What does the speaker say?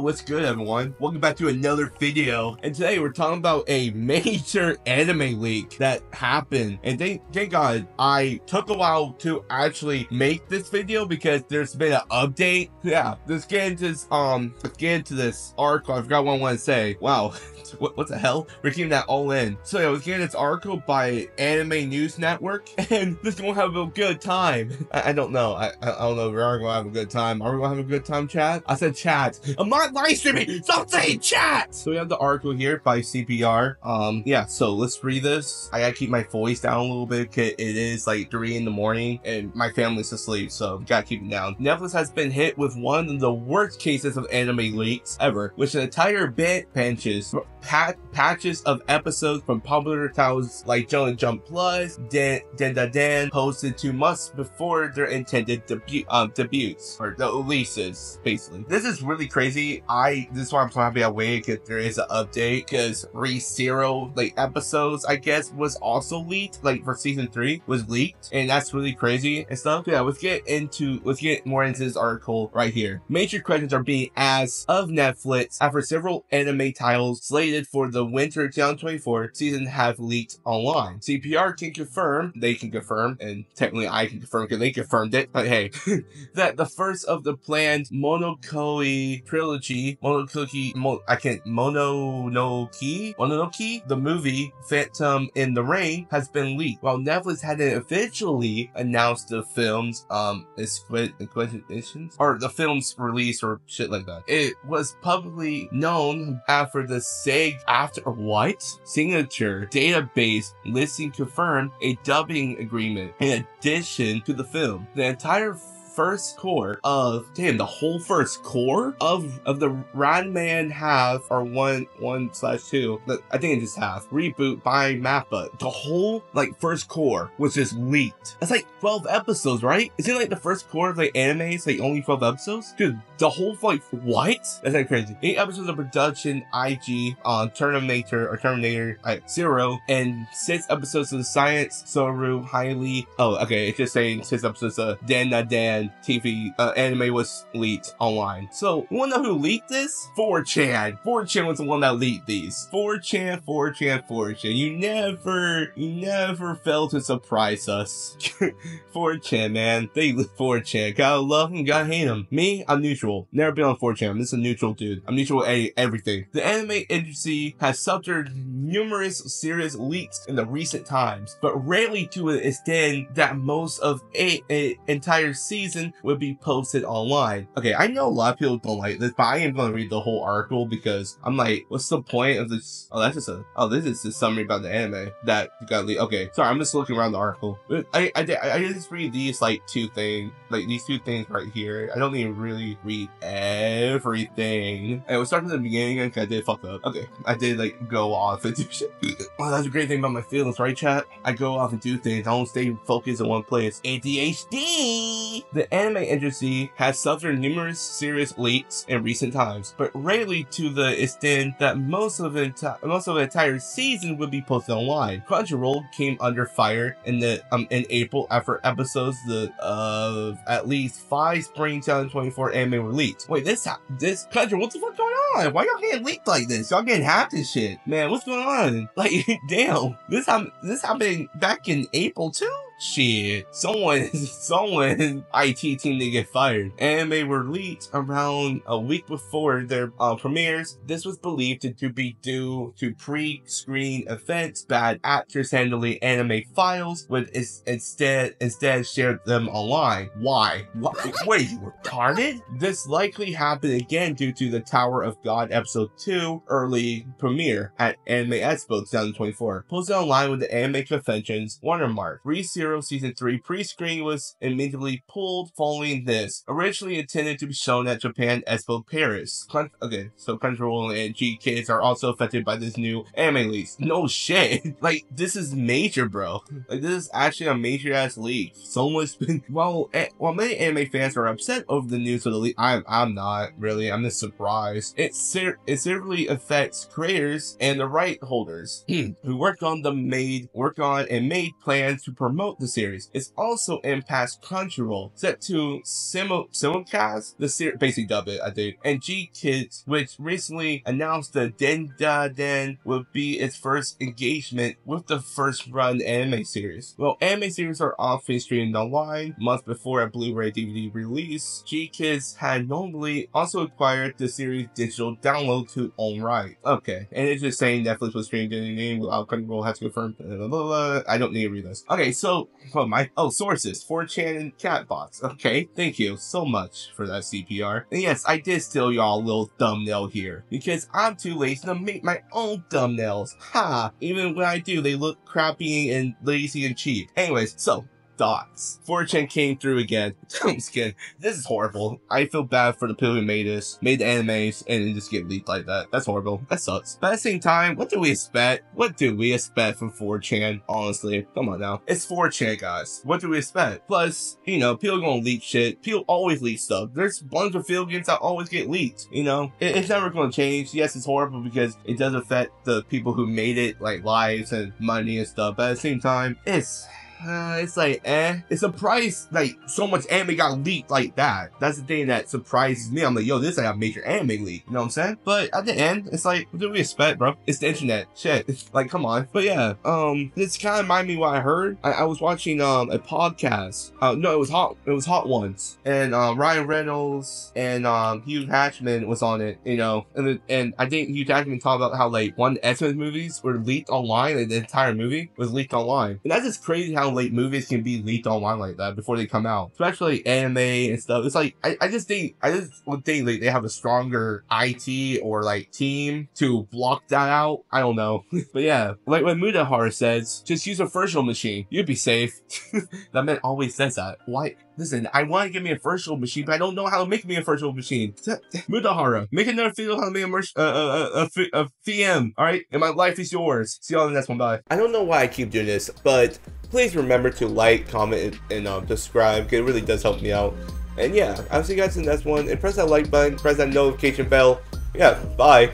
What's good everyone? Welcome back to another video. And today we're talking about a major anime leak that happened. And thank, thank God I took a while to actually make this video because there's been an update. Yeah, let's get into this, um, let's get into this article. I forgot what I want to say. Wow. what, what the hell? We're keeping that all in. So yeah, I was getting this article by Anime News Network, and this gonna have a good time. I, I don't know. I, I don't know. We are gonna have a good time. Are we gonna have a good time, chat? I said chat. I'm not live streaming. Stop saying chat. So we have the article here by CPR. Um, yeah. So let's read this. I gotta keep my voice down a little bit because it is like three in the morning, and my family's asleep, so gotta keep it down. Netflix has been hit with one of the worst cases of anime leaks ever, which an entire bit benches pat patches of episodes from popular titles like Shonen Jump Plus, Dan Dan Dan, Dan posted two months before their intended um debuts or the releases, basically. This is really crazy. I this is why I'm so happy I waited because there is an update because Re Zero like episodes I guess was also leaked like for season three was leaked and that's really crazy and stuff. Yeah, let's get into let's get more into this article right here. Major questions are being asked of Netflix after several anime titles slated slated for the winter 2024 season have leaked online. CPR can confirm, they can confirm, and technically I can confirm because they confirmed it, but hey, that the first of the planned Monokoi trilogy, Monokoki, Mo, I can't, Mononoke, Mononoke, the movie Phantom in the Rain has been leaked. While Netflix hadn't officially announced the film's um editions or the film's release or shit like that, it was publicly known after the same after what? Signature database listing confirmed a dubbing agreement in addition to the film. The entire first core of damn the whole first core of of the Ranma half or one one slash two. I think it just half reboot by Mappa. The whole like first core was just leaked. That's like twelve episodes, right? Isn't like the first core of like animes like only twelve episodes? Dude, the whole like what? That's like crazy. Eight episodes of production, IG on Terminator or Terminator uh, Zero, and six episodes of Science SARU highly. Oh, okay. It's just saying six episodes of Dan Dan TV uh, anime was leaked online. So, you wanna know who leaked this? 4chan. 4chan was the one that leaked these. 4chan, 4chan, 4chan. You never, you never fail to surprise us. 4chan, man. They 4chan. Gotta love him, gotta hate him. Me, I'm neutral. Never been on 4chan. I'm just a neutral dude. I'm neutral a everything. The anime industry has suffered numerous serious leaks in the recent times, but rarely to an extent that most of a, a entire season would be posted online. Okay, I know a lot of people don't like this, but I am going to read the whole article because I'm like, what's the point of this? Oh, that's just a, oh, this is the summary about the anime that got leaked. Okay, sorry, I'm just looking around the article. I, I, I, just read these like two things, like these two things right here. I don't even really read everything. I we'll start from the beginning because I did fuck up. Okay, I did like go off and do shit. oh, that's a great thing about my feelings, right, chat? I go off and do things. I don't stay focused in one place. ADHD! The anime industry has suffered numerous serious leaks in recent times, but rarely to the extent that most of the most of the entire season would be posted online. Crunchyroll came under fire in the um in April after episodes the, of at least five spring 2024 anime were leaked. Wait, this this Crunchyroll, what the fuck going on? Why y'all getting leaked like this? Y'all getting hacked and shit, man. What's going on? Like, damn, this happened. This happened back in April too. Shit, someone, someone IT team to get fired. Anime were leaked around a week before their uh, premieres. This was believed to, to be due to pre-screen events, bad actors handling anime files would is, instead instead share them online. Why? What? Wait, you were retarded? This likely happened again due to the Tower of God episode 2 early premiere at Anime Expo 2024. Posted online with the anime convention's watermark. Re Season 3 pre-screen was immediately pulled following this. Originally intended to be shown at Japan Expo Paris. okay, so Crunchyroll and GKids are also affected by this new anime leak. No shit. like, this is major, bro. Like, this is actually a major ass leak. Someone's been, while, eh, while many anime fans are upset over the news of the leak, I'm, I'm not really. I'm just surprised. It, ser it affects creators and the right holders who worked on the made, worked on and made plans to promote the series. It's also in past Crunchyroll, set to simul simulcast the series, basically dub it, I think, and G Kids, which recently announced that Den Da Den will be its first engagement with the first run anime series. Well, anime series are often streamed online months before a Blu-ray DVD release. G Kids had normally also acquired the series digital download to own right. Okay, and it's just saying Netflix was streamed in the name without Crunchyroll has to confirm. Blah, blah, blah. I don't need to read this. Okay, so oh my oh sources 4chan and Catbox. Okay, thank you so much for that CPR. And yes, I did steal y'all a little thumbnail here because I'm too lazy to make my own thumbnails. Ha! Even when I do, they look crappy and lazy and cheap. Anyways, so thoughts. 4chan came through again. I'm just kidding. This is horrible. I feel bad for the people who made this, made the animes, and it just get leaked like that. That's horrible. That sucks. But at the same time, what do we expect? What do we expect from 4chan? Honestly, come on now. It's 4chan, guys. What do we expect? Plus, you know, people gonna leak shit. People always leak stuff. There's bunch of video games that always get leaked. You know, it, it's never gonna change. Yes, it's horrible because it does affect the people who made it, like lives and money and stuff. But at the same time, it's uh, it's like, eh. It's surprised, like, so much anime got leaked like that. That's the thing that surprises me. I'm like, yo, this is like a major anime leak. You know what I'm saying? But at the end, it's like, what do we expect, bro? It's the internet. Shit. like, come on. But yeah, um, this kind of reminded me what I heard. I, I was watching, um, a podcast. Uh, no, it was Hot, it was Hot Ones. And, um, Ryan Reynolds and, um, Hugh Jackman was on it, you know, and, and I think Hugh Jackman talked about how, like, one X-Men movies were leaked online, like, the entire movie was leaked online. And that's just crazy how late movies can be leaked online like that before they come out, especially anime and stuff. It's like I, I just think I just would think like they have a stronger IT or like team to block that out. I don't know, but yeah, like when Mutahar says, just use a virtual machine, you'd be safe. that man always says that. Why? Listen, I want to give me a virtual machine, but I don't know how to make me a virtual machine. Mutahar, make another video how to make a, merch, uh, uh, uh, a, a VM, alright? And my life is yours. See y'all in the next one, bye. I don't know why I keep doing this, but please remember to like, comment, and, and um, subscribe. It really does help me out. And yeah, I'll see you guys in the next one. And press that like button, press that notification bell. Yeah, bye.